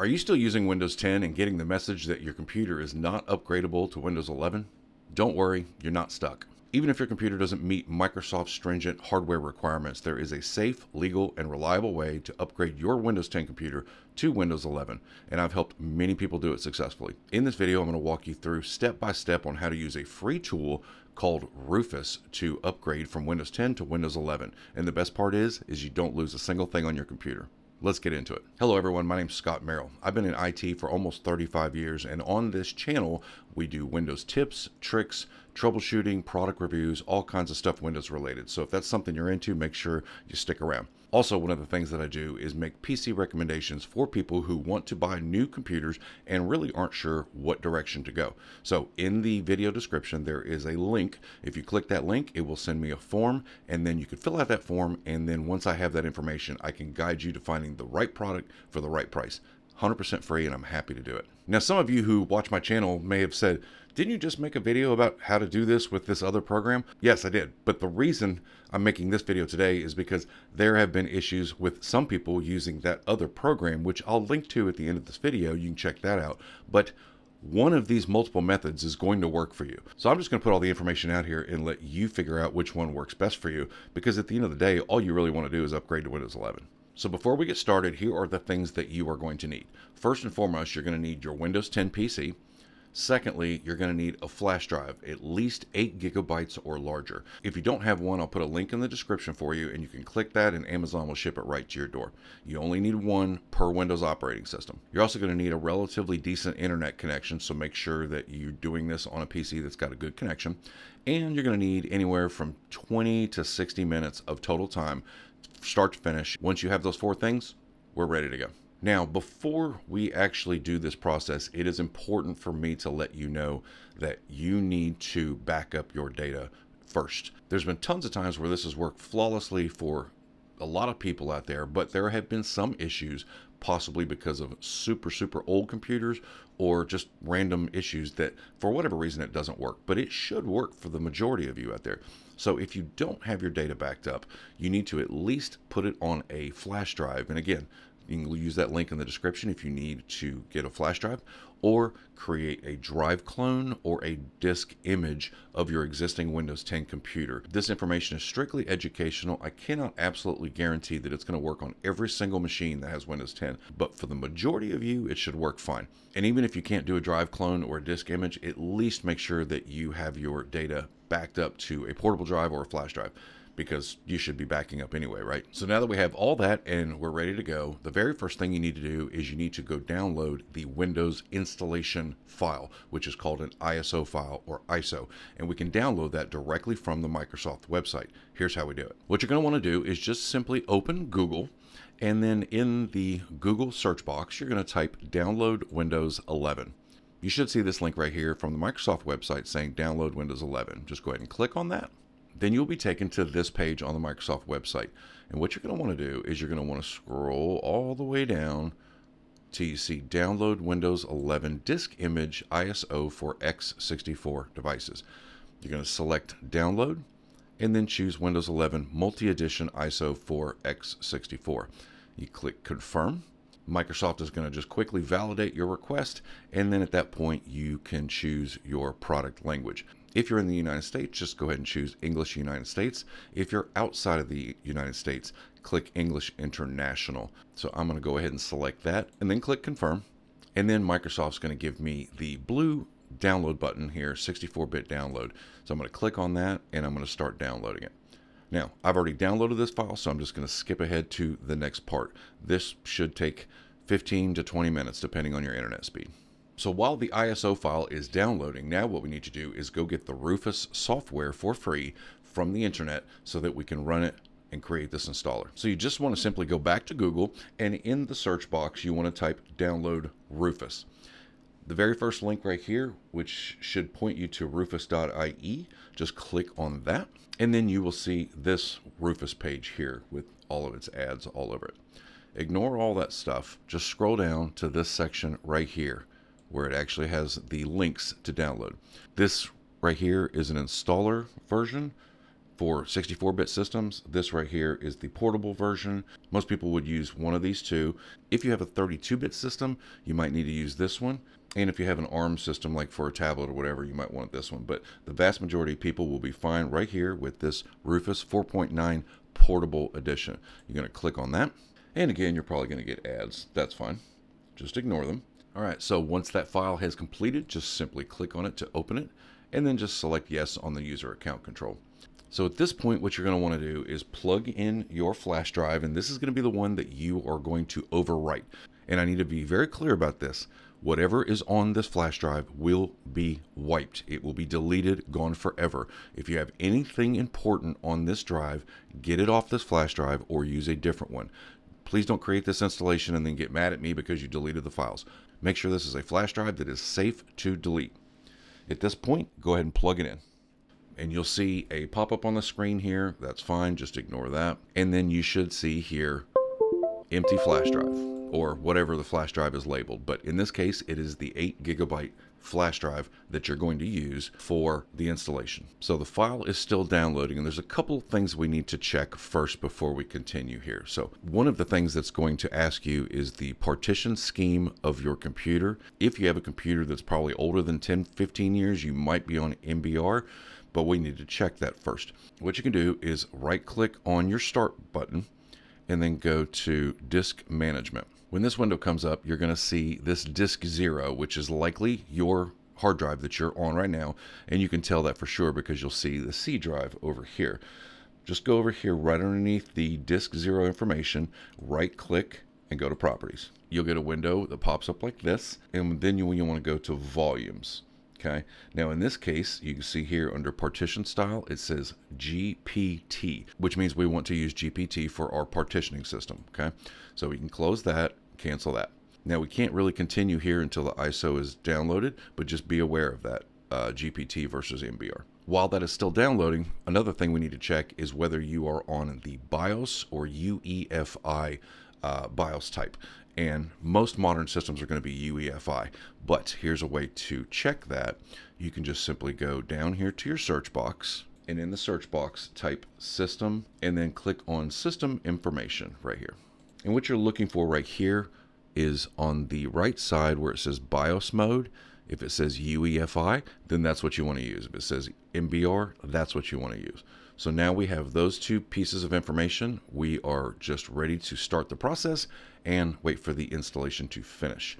Are you still using Windows 10 and getting the message that your computer is not upgradable to Windows 11? Don't worry, you're not stuck. Even if your computer doesn't meet Microsoft's stringent hardware requirements, there is a safe, legal, and reliable way to upgrade your Windows 10 computer to Windows 11, and I've helped many people do it successfully. In this video, I'm going to walk you through step by step on how to use a free tool called Rufus to upgrade from Windows 10 to Windows 11. And the best part is, is you don't lose a single thing on your computer. Let's get into it. Hello everyone, my name is Scott Merrill. I've been in IT for almost 35 years and on this channel we do Windows tips, tricks, troubleshooting, product reviews, all kinds of stuff Windows related. So if that's something you're into, make sure you stick around. Also, one of the things that I do is make PC recommendations for people who want to buy new computers and really aren't sure what direction to go. So in the video description, there is a link. If you click that link, it will send me a form and then you can fill out that form. And then once I have that information, I can guide you to finding the right product for the right price. 100% free and I'm happy to do it. Now, some of you who watch my channel may have said, didn't you just make a video about how to do this with this other program? Yes, I did. But the reason I'm making this video today is because there have been issues with some people using that other program, which I'll link to at the end of this video. You can check that out. But one of these multiple methods is going to work for you. So I'm just going to put all the information out here and let you figure out which one works best for you because at the end of the day, all you really want to do is upgrade to Windows 11. So before we get started, here are the things that you are going to need. First and foremost, you're going to need your Windows 10 PC. Secondly, you're going to need a flash drive, at least 8 gigabytes or larger. If you don't have one, I'll put a link in the description for you and you can click that and Amazon will ship it right to your door. You only need one per Windows operating system. You're also going to need a relatively decent internet connection, so make sure that you're doing this on a PC that's got a good connection. And you're going to need anywhere from 20 to 60 minutes of total time start to finish. Once you have those four things, we're ready to go. Now, before we actually do this process, it is important for me to let you know that you need to back up your data first. There's been tons of times where this has worked flawlessly for a lot of people out there, but there have been some issues, possibly because of super, super old computers or just random issues that for whatever reason it doesn't work. But it should work for the majority of you out there. So if you don't have your data backed up, you need to at least put it on a flash drive. And again, you can use that link in the description if you need to get a flash drive or create a drive clone or a disk image of your existing Windows 10 computer. This information is strictly educational. I cannot absolutely guarantee that it's going to work on every single machine that has Windows 10, but for the majority of you, it should work fine. And even if you can't do a drive clone or a disk image, at least make sure that you have your data backed up to a portable drive or a flash drive because you should be backing up anyway, right? So now that we have all that and we're ready to go, the very first thing you need to do is you need to go download the Windows installation file, which is called an ISO file or ISO. And we can download that directly from the Microsoft website. Here's how we do it. What you're going to want to do is just simply open Google and then in the Google search box, you're going to type download Windows 11. You should see this link right here from the Microsoft website saying download Windows 11. Just go ahead and click on that. Then you'll be taken to this page on the Microsoft website. And what you're going to want to do is you're going to want to scroll all the way down till you see download Windows 11 disk image ISO for x64 devices. You're going to select download and then choose Windows 11 multi-edition ISO for x64. You click confirm Microsoft is going to just quickly validate your request, and then at that point, you can choose your product language. If you're in the United States, just go ahead and choose English United States. If you're outside of the United States, click English International. So I'm going to go ahead and select that and then click confirm. And then Microsoft's going to give me the blue download button here, 64-bit download. So I'm going to click on that and I'm going to start downloading it. Now, I've already downloaded this file, so I'm just going to skip ahead to the next part. This should take 15 to 20 minutes, depending on your internet speed. So while the ISO file is downloading, now what we need to do is go get the Rufus software for free from the internet so that we can run it and create this installer. So you just want to simply go back to Google and in the search box, you want to type download Rufus. The very first link right here, which should point you to rufus.ie, just click on that. And then you will see this Rufus page here with all of its ads all over it. Ignore all that stuff. Just scroll down to this section right here where it actually has the links to download. This right here is an installer version For 64-bit systems, this right here is the portable version. Most people would use one of these two. If you have a 32-bit system, you might need to use this one. And if you have an ARM system, like for a tablet or whatever, you might want this one. But the vast majority of people will be fine right here with this Rufus 4.9 Portable Edition. You're going to click on that. And again, you're probably going to get ads. That's fine. Just ignore them. All right, so once that file has completed, just simply click on it to open it, and then just select yes on the user account control. So at this point, what you're going to want to do is plug in your flash drive, and this is going to be the one that you are going to overwrite. And I need to be very clear about this whatever is on this flash drive will be wiped. It will be deleted, gone forever. If you have anything important on this drive, get it off this flash drive or use a different one. Please don't create this installation and then get mad at me because you deleted the files. Make sure this is a flash drive that is safe to delete. At this point, go ahead and plug it in. And you'll see a pop-up on the screen here. That's fine, just ignore that. And then you should see here, empty flash drive or whatever the flash drive is labeled. But in this case, it is the 8 gigabyte flash drive that you're going to use for the installation. So the file is still downloading and there's a couple things we need to check first before we continue here. So one of the things that's going to ask you is the partition scheme of your computer. If you have a computer that's probably older than 10, 15 years, you might be on MBR, but we need to check that first. What you can do is right click on your start button and then go to disk management. When this window comes up, you're going to see this disk zero, which is likely your hard drive that you're on right now. And you can tell that for sure because you'll see the C drive over here. Just go over here right underneath the disk zero information, right click and go to properties. You'll get a window that pops up like this. And then you, you want to go to volumes. Okay. Now in this case, you can see here under partition style, it says GPT, which means we want to use GPT for our partitioning system. Okay. So we can close that, cancel that. Now we can't really continue here until the ISO is downloaded, but just be aware of that uh, GPT versus MBR. While that is still downloading, another thing we need to check is whether you are on the BIOS or UEFI uh, BIOS type and most modern systems are going to be UEFI. But here's a way to check that. You can just simply go down here to your search box, and in the search box, type system, and then click on system information right here. And what you're looking for right here is on the right side where it says BIOS mode. If it says UEFI, then that's what you want to use. If it says MBR, that's what you want to use. So now we have those two pieces of information. We are just ready to start the process and wait for the installation to finish.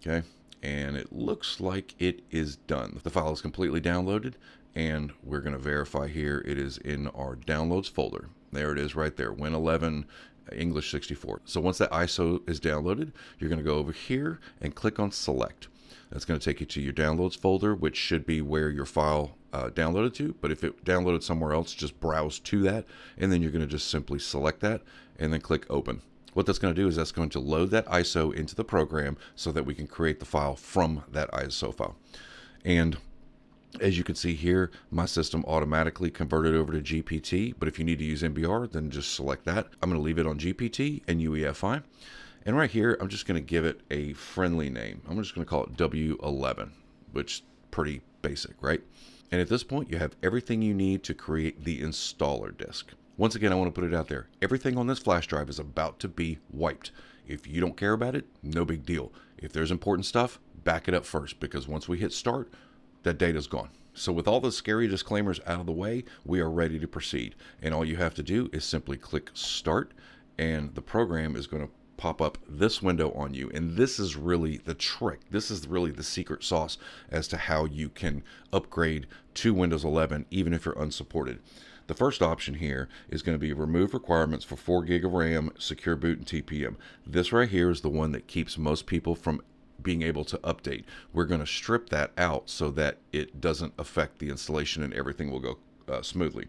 Okay, and it looks like it is done. The file is completely downloaded and we're going to verify here it is in our downloads folder. There it is right there, Win 11 English 64. So once that ISO is downloaded, you're going to go over here and click on select. That's going to take you to your downloads folder, which should be where your file uh, downloaded to. But if it downloaded somewhere else, just browse to that. And then you're going to just simply select that and then click open. What that's going to do is that's going to load that ISO into the program so that we can create the file from that ISO file. And as you can see here, my system automatically converted over to GPT, but if you need to use MBR, then just select that. I'm going to leave it on GPT and UEFI. And right here, I'm just going to give it a friendly name. I'm just going to call it W11, which pretty basic, right? And at this point, you have everything you need to create the installer disk. Once again, I want to put it out there. Everything on this flash drive is about to be wiped. If you don't care about it, no big deal. If there's important stuff, back it up first because once we hit start, that data's gone. So with all the scary disclaimers out of the way, we are ready to proceed. And all you have to do is simply click start and the program is going to pop up this window on you. And this is really the trick. This is really the secret sauce as to how you can upgrade to Windows 11 even if you're unsupported. The first option here is going to be remove requirements for 4 gig of RAM, secure boot, and TPM. This right here is the one that keeps most people from being able to update. We're going to strip that out so that it doesn't affect the installation and everything will go uh, smoothly.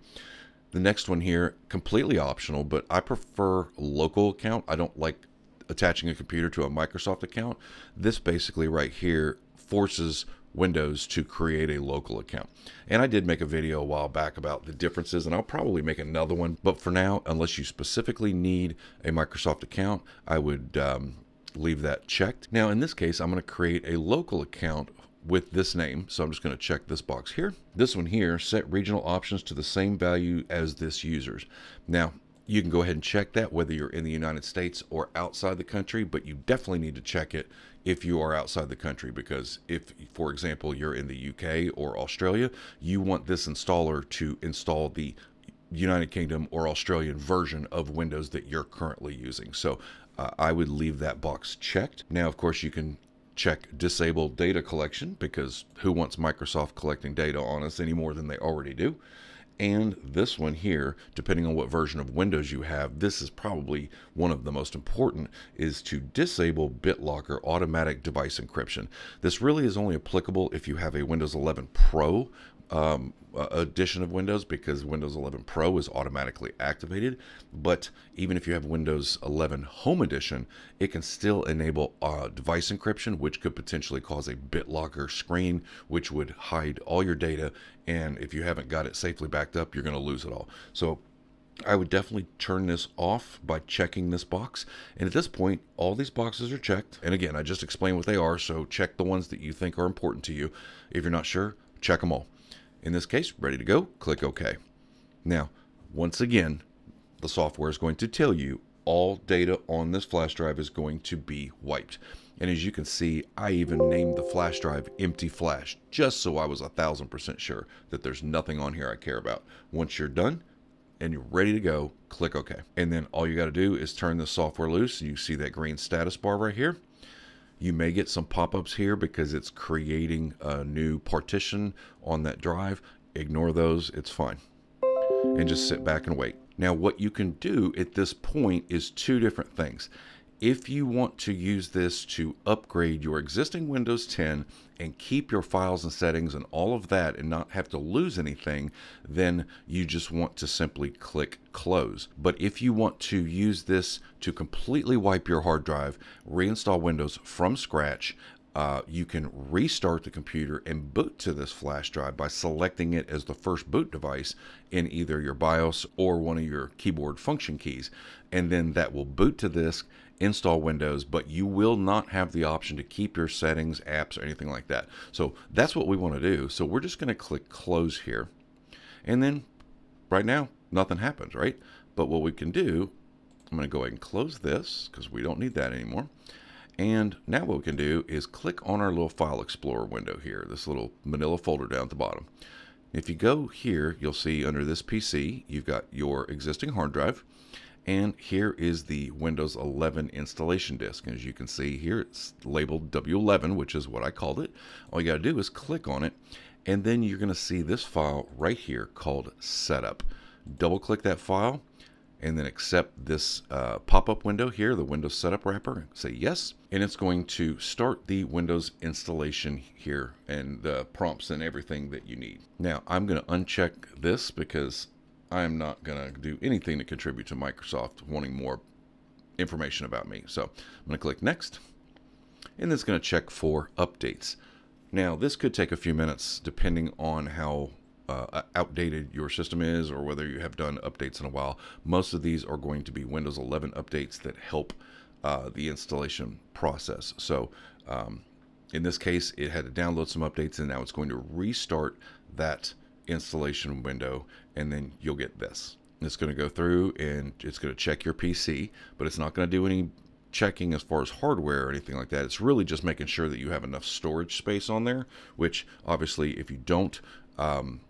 The next one here, completely optional, but I prefer local account. I don't like attaching a computer to a Microsoft account, this basically right here forces Windows to create a local account. And I did make a video a while back about the differences, and I'll probably make another one. But for now, unless you specifically need a Microsoft account, I would um, leave that checked. Now, in this case, I'm going to create a local account with this name. So I'm just going to check this box here. This one here, set regional options to the same value as this user's. Now, you can go ahead and check that whether you're in the United States or outside the country, but you definitely need to check it if you are outside the country because if, for example, you're in the UK or Australia, you want this installer to install the United Kingdom or Australian version of Windows that you're currently using. So uh, I would leave that box checked. Now, of course, you can check disable data collection because who wants Microsoft collecting data on us any more than they already do? And this one here, depending on what version of Windows you have, this is probably one of the most important, is to disable BitLocker automatic device encryption. This really is only applicable if you have a Windows 11 Pro um, edition of Windows because Windows 11 Pro is automatically activated. But even if you have Windows 11 Home Edition, it can still enable uh, device encryption, which could potentially cause a BitLocker screen, which would hide all your data. And if you haven't got it safely backed up, you're going to lose it all. So I would definitely turn this off by checking this box. And at this point, all these boxes are checked. And again, I just explained what they are, so check the ones that you think are important to you. If you're not sure, check them all. In this case, ready to go, click OK. Now, once again, the software is going to tell you all data on this flash drive is going to be wiped. And as you can see, I even named the flash drive empty flash, just so I was a thousand percent sure that there's nothing on here I care about. Once you're done and you're ready to go, click OK. And then all you got to do is turn the software loose. You see that green status bar right here. You may get some pop-ups here because it's creating a new partition on that drive. Ignore those, it's fine. And just sit back and wait. Now what you can do at this point is two different things. If you want to use this to upgrade your existing Windows 10 and keep your files and settings and all of that and not have to lose anything, then you just want to simply click close. But if you want to use this to completely wipe your hard drive, reinstall Windows from scratch, uh, you can restart the computer and boot to this flash drive by selecting it as the first boot device in either your BIOS or one of your keyboard function keys. And then that will boot to this, install Windows, but you will not have the option to keep your settings, apps, or anything like that. So that's what we want to do. So we're just going to click close here. And then right now, nothing happens, right? But what we can do, I'm going to go ahead and close this because we don't need that anymore. And now what we can do is click on our little file explorer window here, this little manila folder down at the bottom. If you go here, you'll see under this PC, you've got your existing hard drive. And here is the Windows 11 installation disk. As you can see here, it's labeled W11, which is what I called it. All you got to do is click on it, and then you're going to see this file right here called Setup. Double click that file, and then accept this uh, pop-up window here, the Windows Setup Wrapper, say yes, and it's going to start the Windows installation here and the prompts and everything that you need. Now, I'm going to uncheck this because I am not going to do anything to contribute to Microsoft wanting more information about me. So I'm going to click Next, and it's going to check for updates. Now, this could take a few minutes depending on how uh, outdated your system is or whether you have done updates in a while. Most of these are going to be Windows 11 updates that help uh, the installation process. So um, in this case, it had to download some updates and now it's going to restart that installation window and then you'll get this. It's going to go through and it's going to check your PC, but it's not going to do any checking as far as hardware or anything like that. It's really just making sure that you have enough storage space on there, which obviously if you don't, um,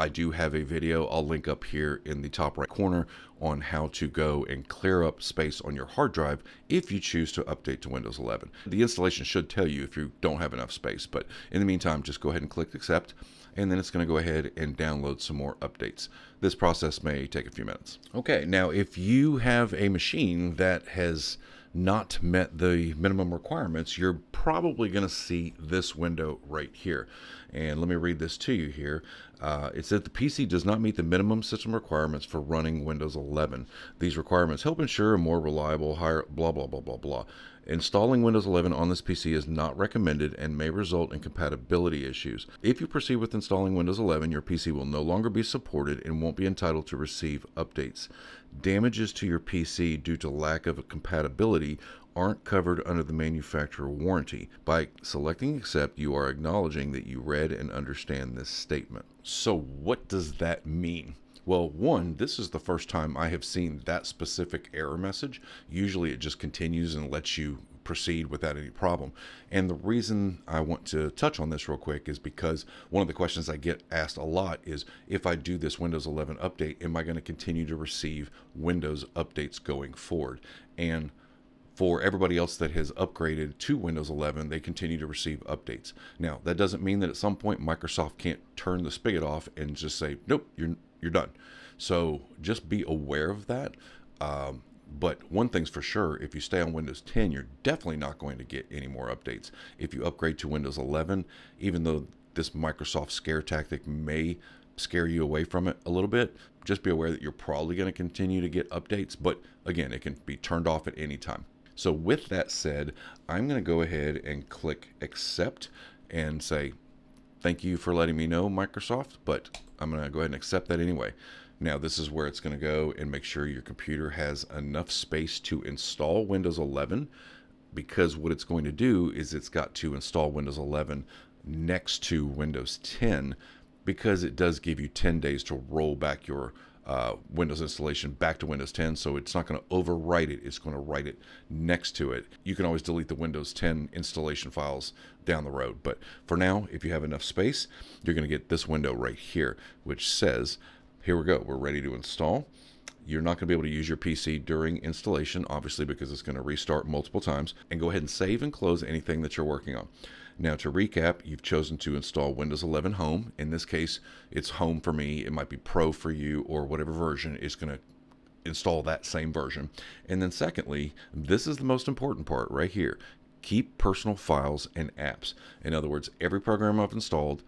I do have a video I'll link up here in the top right corner on how to go and clear up space on your hard drive if you choose to update to Windows 11. The installation should tell you if you don't have enough space, but in the meantime, just go ahead and click accept, and then it's going to go ahead and download some more updates. This process may take a few minutes. Okay, now if you have a machine that has not met the minimum requirements, you're probably going to see this window right here. And let me read this to you here. Uh, it says the PC does not meet the minimum system requirements for running Windows 11. These requirements help ensure a more reliable, higher, blah, blah, blah, blah, blah. Installing Windows 11 on this PC is not recommended and may result in compatibility issues. If you proceed with installing Windows 11, your PC will no longer be supported and won't be entitled to receive updates. Damages to your PC due to lack of compatibility aren't covered under the manufacturer warranty. By selecting accept, you are acknowledging that you read and understand this statement. So, what does that mean? Well, one, this is the first time I have seen that specific error message. Usually it just continues and lets you proceed without any problem. And the reason I want to touch on this real quick is because one of the questions I get asked a lot is if I do this Windows 11 update, am I going to continue to receive Windows updates going forward? And for everybody else that has upgraded to Windows 11, they continue to receive updates. Now, that doesn't mean that at some point Microsoft can't turn the spigot off and just say, "Nope, you're you're done." So just be aware of that. Um, but one thing's for sure, if you stay on Windows 10, you're definitely not going to get any more updates. If you upgrade to Windows 11, even though this Microsoft scare tactic may scare you away from it a little bit, just be aware that you're probably going to continue to get updates. But again, it can be turned off at any time. So with that said, I'm going to go ahead and click accept and say, thank you for letting me know, Microsoft, but I'm going to go ahead and accept that anyway. Now this is where it's going to go and make sure your computer has enough space to install Windows 11 because what it's going to do is it's got to install Windows 11 next to Windows 10 because it does give you 10 days to roll back your uh, Windows installation back to Windows 10. So it's not going to overwrite it, it's going to write it next to it. You can always delete the Windows 10 installation files down the road. But for now, if you have enough space, you're going to get this window right here, which says here we go. We're ready to install. You're not going to be able to use your PC during installation, obviously, because it's going to restart multiple times. And go ahead and save and close anything that you're working on. Now, to recap, you've chosen to install Windows 11 Home. In this case, it's Home for me. It might be Pro for you or whatever version is going to install that same version. And then secondly, this is the most important part right here. Keep personal files and apps. In other words, every program I've installed,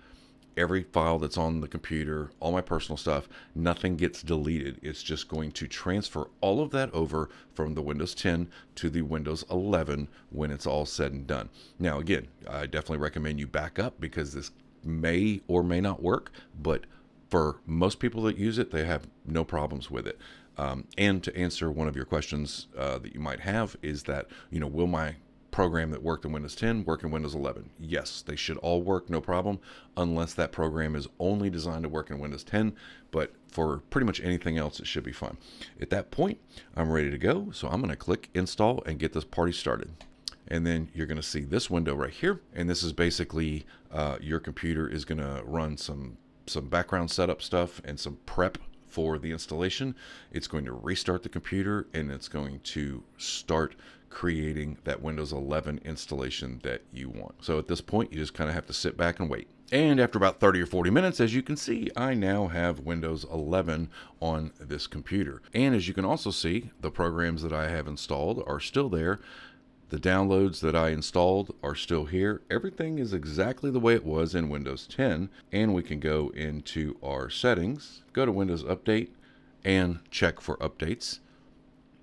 every file that's on the computer, all my personal stuff, nothing gets deleted. It's just going to transfer all of that over from the Windows 10 to the Windows 11 when it's all said and done. Now, again, I definitely recommend you back up because this may or may not work, but for most people that use it, they have no problems with it. Um, and to answer one of your questions uh, that you might have is that, you know, will my program that worked in Windows 10 work in Windows 11. Yes, they should all work, no problem, unless that program is only designed to work in Windows 10. But for pretty much anything else, it should be fine. At that point, I'm ready to go. So I'm going to click install and get this party started. And then you're going to see this window right here. And this is basically uh, your computer is going to run some some background setup stuff and some prep for the installation. It's going to restart the computer and it's going to start creating that Windows 11 installation that you want. So at this point, you just kind of have to sit back and wait. And after about 30 or 40 minutes, as you can see, I now have Windows 11 on this computer. And as you can also see, the programs that I have installed are still there. The downloads that I installed are still here. Everything is exactly the way it was in Windows 10. And we can go into our settings, go to Windows Update, and check for updates.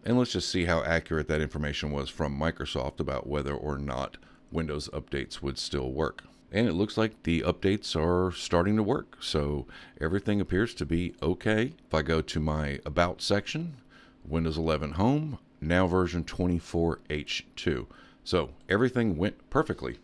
And let's just see how accurate that information was from Microsoft about whether or not Windows updates would still work. And it looks like the updates are starting to work, so everything appears to be okay. If I go to my About section, Windows 11 Home, now version 24H2. So everything went perfectly.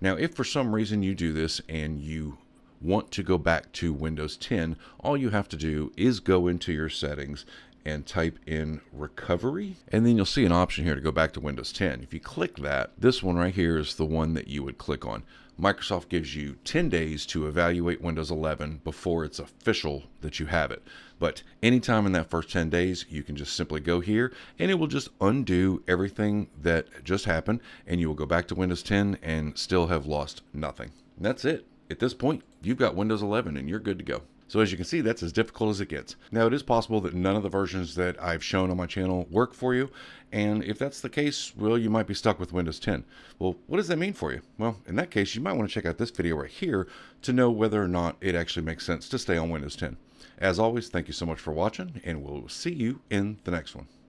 Now, if for some reason you do this and you want to go back to Windows 10, all you have to do is go into your settings and type in recovery and then you'll see an option here to go back to Windows 10. If you click that, this one right here is the one that you would click on. Microsoft gives you 10 days to evaluate Windows 11 before it's official that you have it. But anytime in that first 10 days, you can just simply go here and it will just undo everything that just happened and you will go back to Windows 10 and still have lost nothing. And that's it. At this point, you've got Windows 11 and you're good to go. So as you can see, that's as difficult as it gets. Now, it is possible that none of the versions that I've shown on my channel work for you. And if that's the case, well, you might be stuck with Windows 10. Well, what does that mean for you? Well, in that case, you might want to check out this video right here to know whether or not it actually makes sense to stay on Windows 10. As always, thank you so much for watching, and we'll see you in the next one.